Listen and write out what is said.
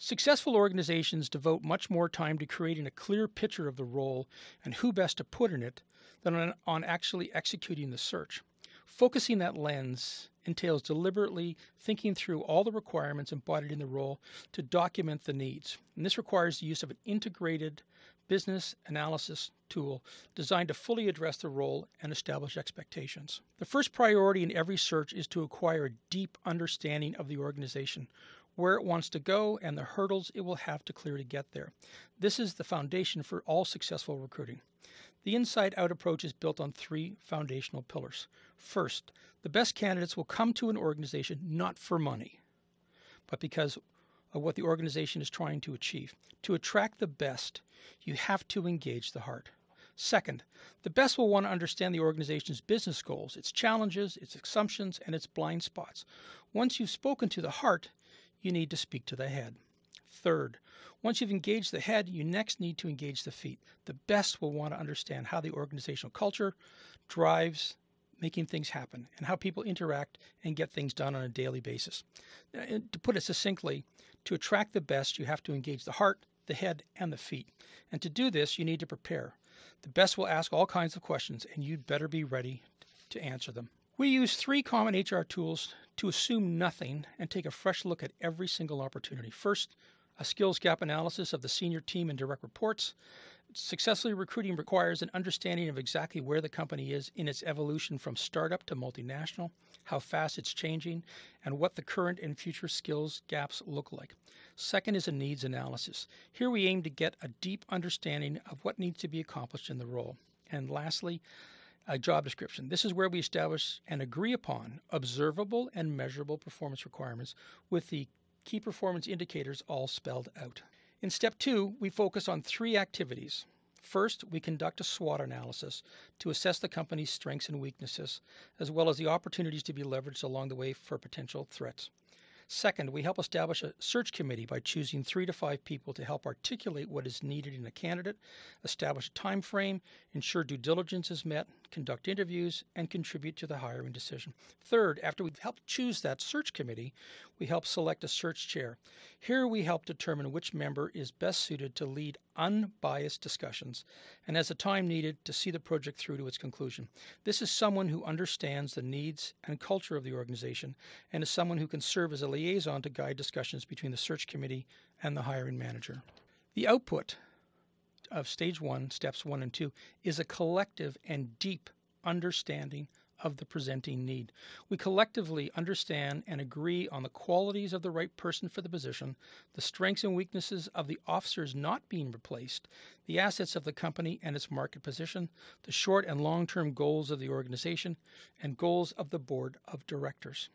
Successful organizations devote much more time to creating a clear picture of the role and who best to put in it than on, on actually executing the search. Focusing that lens entails deliberately thinking through all the requirements embodied in the role to document the needs. And this requires the use of an integrated business analysis tool designed to fully address the role and establish expectations. The first priority in every search is to acquire a deep understanding of the organization, where it wants to go, and the hurdles it will have to clear to get there. This is the foundation for all successful recruiting. The inside out approach is built on three foundational pillars. First, the best candidates will come to an organization not for money, but because of what the organization is trying to achieve. To attract the best, you have to engage the heart. Second, the best will want to understand the organization's business goals, its challenges, its assumptions, and its blind spots. Once you've spoken to the heart, you need to speak to the head. Third, once you've engaged the head, you next need to engage the feet. The best will want to understand how the organizational culture drives making things happen and how people interact and get things done on a daily basis. To put it succinctly, to attract the best, you have to engage the heart, the head, and the feet. And to do this, you need to prepare. The best will ask all kinds of questions, and you'd better be ready to answer them. We use three common HR tools to assume nothing and take a fresh look at every single opportunity. First, a skills gap analysis of the senior team and direct reports. Successfully recruiting requires an understanding of exactly where the company is in its evolution from startup to multinational, how fast it's changing, and what the current and future skills gaps look like. Second is a needs analysis. Here we aim to get a deep understanding of what needs to be accomplished in the role. And lastly, a job description. This is where we establish and agree upon observable and measurable performance requirements with the key performance indicators all spelled out. In step two, we focus on three activities. First, we conduct a SWOT analysis to assess the company's strengths and weaknesses, as well as the opportunities to be leveraged along the way for potential threats. Second, we help establish a search committee by choosing three to five people to help articulate what is needed in a candidate, establish a time frame, ensure due diligence is met, conduct interviews, and contribute to the hiring decision. Third, after we've helped choose that search committee, we help select a search chair. Here we help determine which member is best suited to lead unbiased discussions and has the time needed to see the project through to its conclusion. This is someone who understands the needs and culture of the organization and is someone who can serve as a liaison to guide discussions between the search committee and the hiring manager. The output of stage one, steps one and two, is a collective and deep understanding of the presenting need. We collectively understand and agree on the qualities of the right person for the position, the strengths and weaknesses of the officers not being replaced, the assets of the company and its market position, the short and long term goals of the organization, and goals of the board of directors.